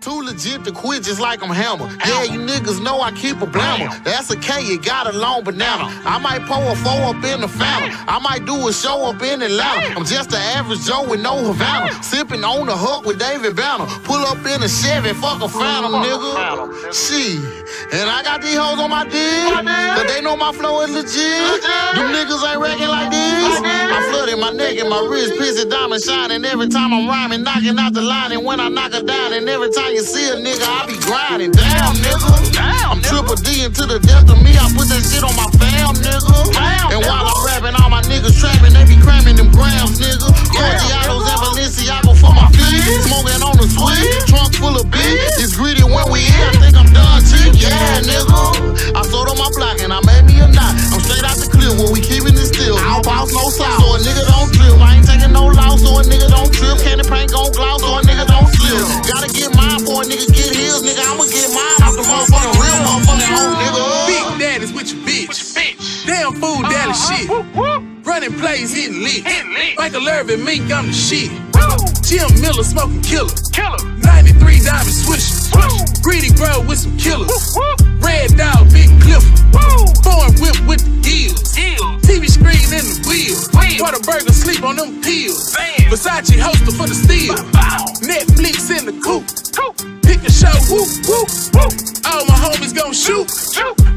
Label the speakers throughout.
Speaker 1: Too legit to quit just like I'm hammer. Yeah, you niggas know I keep a blammer. That's a K, you got a long banana. I might pull a four up in the fountain. I might do a show up in Atlanta. I'm just an average Joe with no Havana. Sipping on the hook with David Banner. Pull up in a Chevy, fuck a phantom, nigga. Shit. And I got these hoes on my dick. Cause they know my flow is legit. Them niggas ain't wrecking like this. I flooded my neck and my wrist, pissy diamond shining. Every time I'm rhyming, knocking out the line. And when I knock her down, and every time you see a nigga, I be grinding. Damn, nigga. I'm triple D into the death of me. I put that shit
Speaker 2: Running plays, hitting lit. Michael Irvin, Mink, I'm the shit. Jim Miller smoking killer. Killer. 93 diamond swish. Greedy bro with some killers. Red dog, big cliff. Foreign whip with the gills. TV screen in the wheels. Whataburger sleep on them pills. Versace holster for the steel. Netflix in the coop. Pick a show, whoop, whoop, whoop. All my homies gon' shoot. Can't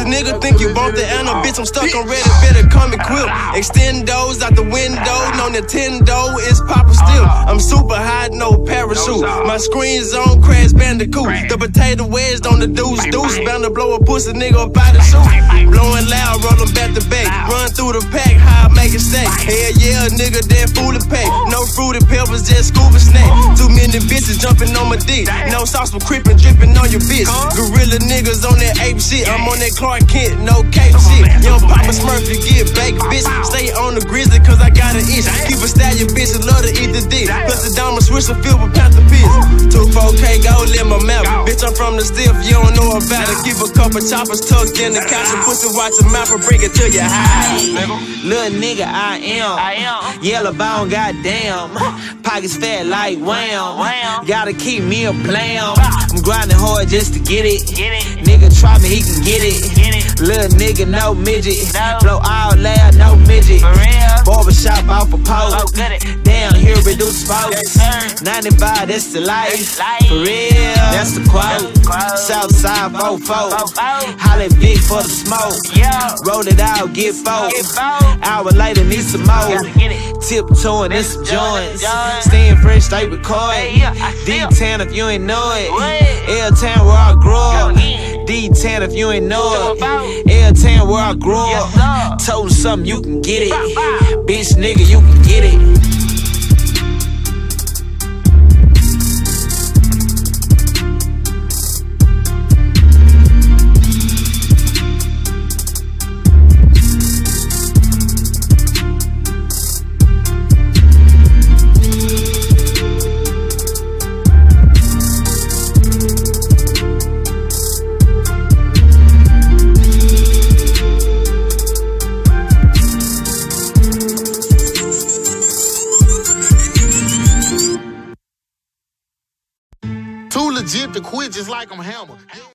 Speaker 3: Pussy nigga think you bought the Anna, bitch. I'm stuck on Reddit, better come equipped. Extend those out the window, no Nintendo, it's Papa still. I'm super high, no parachute. My screen's on Crash Bandicoot. The potato wedged on the deuce, deuce. Bound to blow a pussy nigga out the shoe. Blowing loud, rollin' back to back. Run through the pack, high, make it stack. Hell yeah, nigga, that fool peppers, just scuba snack. Too many bitches jumping on my dick. No sauce for crippin', dripping on your bitch. Gorilla niggas on that ape shit. I'm on that Clark Kent, no cape shit. Young Papa Smurf, you get baked, bitch. Stay on the grizzly, cause I got an itch. Keep a stallion, bitch, and love to eat the dick. Plus the diamond swisher filled with Bitch, I'm from the stiff, you don't know about it. Keep a couple choppers tucked in the couch and pussy watch a mouth and bring it to your house.
Speaker 4: Little nigga, I am. I am. Yellow bone, goddamn. Pockets fat like wham. wham. Gotta keep me a blam. I'm grinding hard just to get it. Get it. Nigga try me, he can get it. Little nigga, no midget. No. Blow all loud, no midget. For real. Barbershop off a pole. Oh, Down here, reduce spokes. Yes, 95, that's the life. life. For real. That's the quote. Southside 4-4. Holly big for the smoke. Yeah. Roll it out, get four. Hour later, need some more. Tiptoeing in some joints. Staying fresh, stay recording. D10 if you ain't know it. L10 where I grew up. D10 if you ain't know it. L10 where I grew up. Told something, you can get it. Bitch, nigga, you can get it.
Speaker 1: Legit to quit just like I'm hammer.